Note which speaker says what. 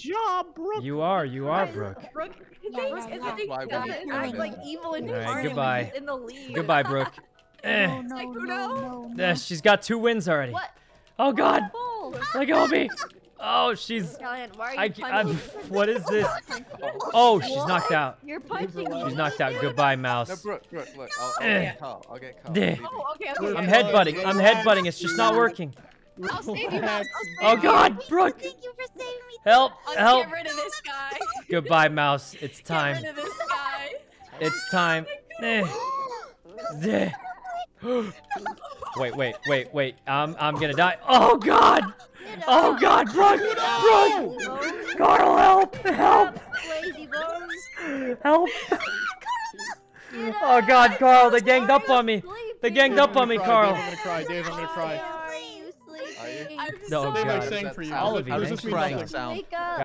Speaker 1: job, Brooke.
Speaker 2: You are, you are,
Speaker 3: Guys,
Speaker 2: Brooke.
Speaker 3: Brooke,
Speaker 4: Yeah,
Speaker 3: Brooke
Speaker 4: yeah,
Speaker 3: is
Speaker 4: yeah.
Speaker 3: the thing
Speaker 5: Why
Speaker 3: that
Speaker 5: would
Speaker 3: is
Speaker 5: you
Speaker 3: act
Speaker 4: do
Speaker 3: like evil in
Speaker 2: All right,
Speaker 3: Mario
Speaker 2: goodbye.
Speaker 3: in the lead.
Speaker 2: Goodbye, Brooke. Eh.
Speaker 4: No, no,
Speaker 3: Like,
Speaker 4: no,
Speaker 3: Bruno?
Speaker 4: no,
Speaker 2: Eh, she's got two wins already.
Speaker 3: What?
Speaker 2: Oh God,
Speaker 3: Bull.
Speaker 2: let go of me. Oh, she's.
Speaker 3: Callahan, why are you
Speaker 2: I. I'm, what is this? Oh, she's knocked out.
Speaker 3: You're punching.
Speaker 2: She's knocked out. Goodbye, mouse.
Speaker 5: No, Brooke, Brooke, look, I'll, I'll
Speaker 2: Eh.
Speaker 5: get Karl. I'll get Karl.
Speaker 2: Eh.
Speaker 5: Leave me.
Speaker 3: Oh, okay, okay.
Speaker 2: I'm headbutting. I'm headbutting. It's just not working.
Speaker 3: I'll save you, Mouse.
Speaker 2: Oh
Speaker 3: I'll save you.
Speaker 2: God, Brooke,
Speaker 4: Thank you for saving me.
Speaker 2: Help,
Speaker 3: Let's
Speaker 2: help.
Speaker 3: get rid of this guy.
Speaker 2: Goodbye, mouse. It's
Speaker 3: Get
Speaker 2: time.
Speaker 3: rid of this guy.
Speaker 2: It's time. Eh. Eh. Wait, wait, wait, wait. I'm, I'm gonna die. Oh God! Oh God, Brooke! Brooke! Karl, help! Help! Help! Oh God, Karl, they ganged up on me. They ganged up on me, Karl.
Speaker 1: I'm gonna cry, Dave. I'm gonna cry.
Speaker 3: I'm
Speaker 2: No,
Speaker 3: so
Speaker 1: Dave, I
Speaker 2: God.
Speaker 1: sang for you.
Speaker 2: All of you,
Speaker 1: just
Speaker 2: thank
Speaker 1: reading
Speaker 2: you.
Speaker 1: off sound.
Speaker 4: Wake up.